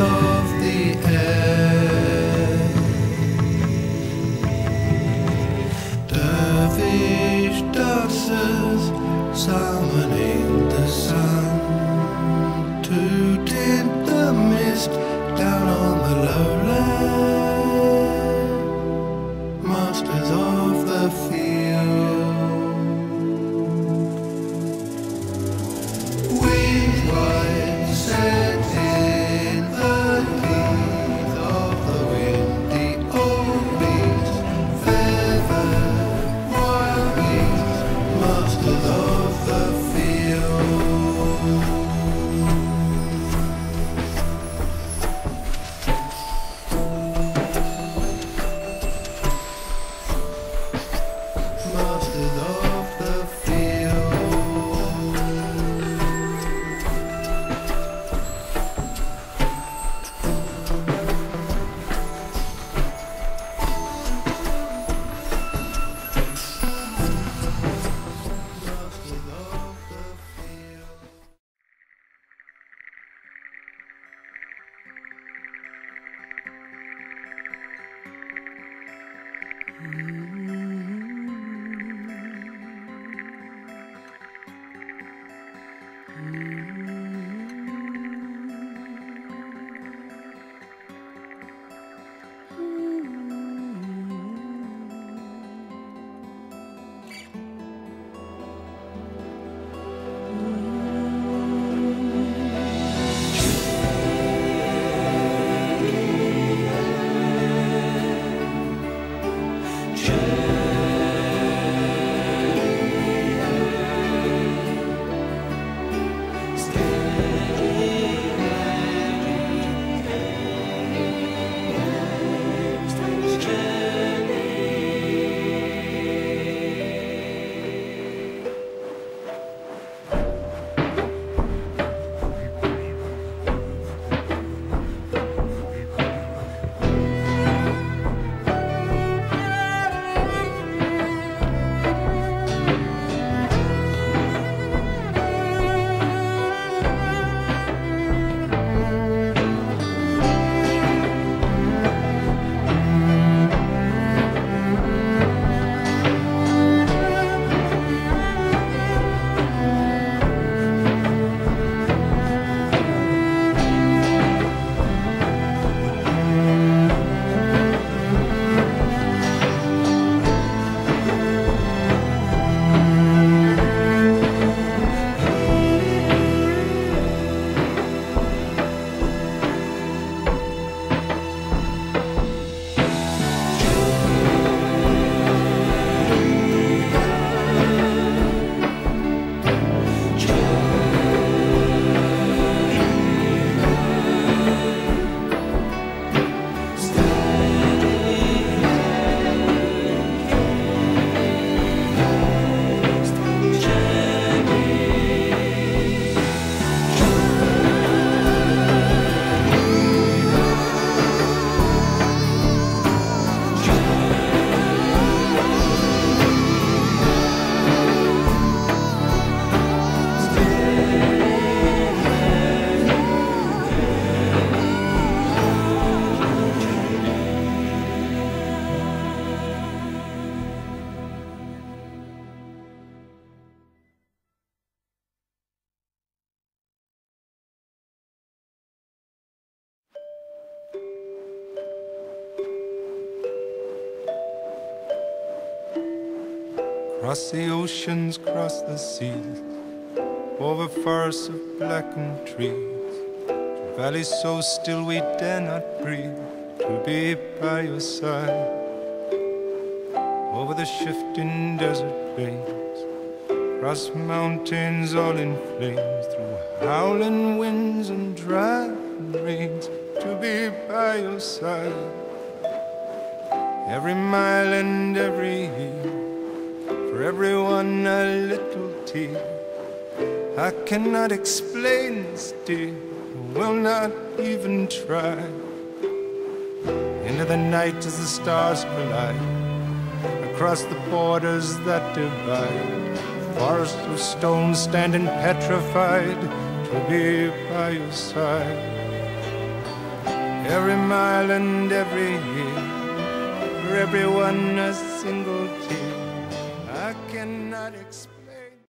of the air. Dervish dancers summoning the sun to tint the mist down on the low. Música Cross the oceans, cross the seas, over forests of blackened trees, to valleys so still we dare not breathe, to be by your side. Over the shifting desert plains, across mountains all in flames, through howling winds and driving rains, to be by your side. Every mile and every hill for everyone a little tear. I cannot explain this, dear, will not even try. Into the night as the stars collide, across the borders that divide. Forests of stone standing petrified to be by your side. Every mile and every year, for everyone a single tear cannot explain.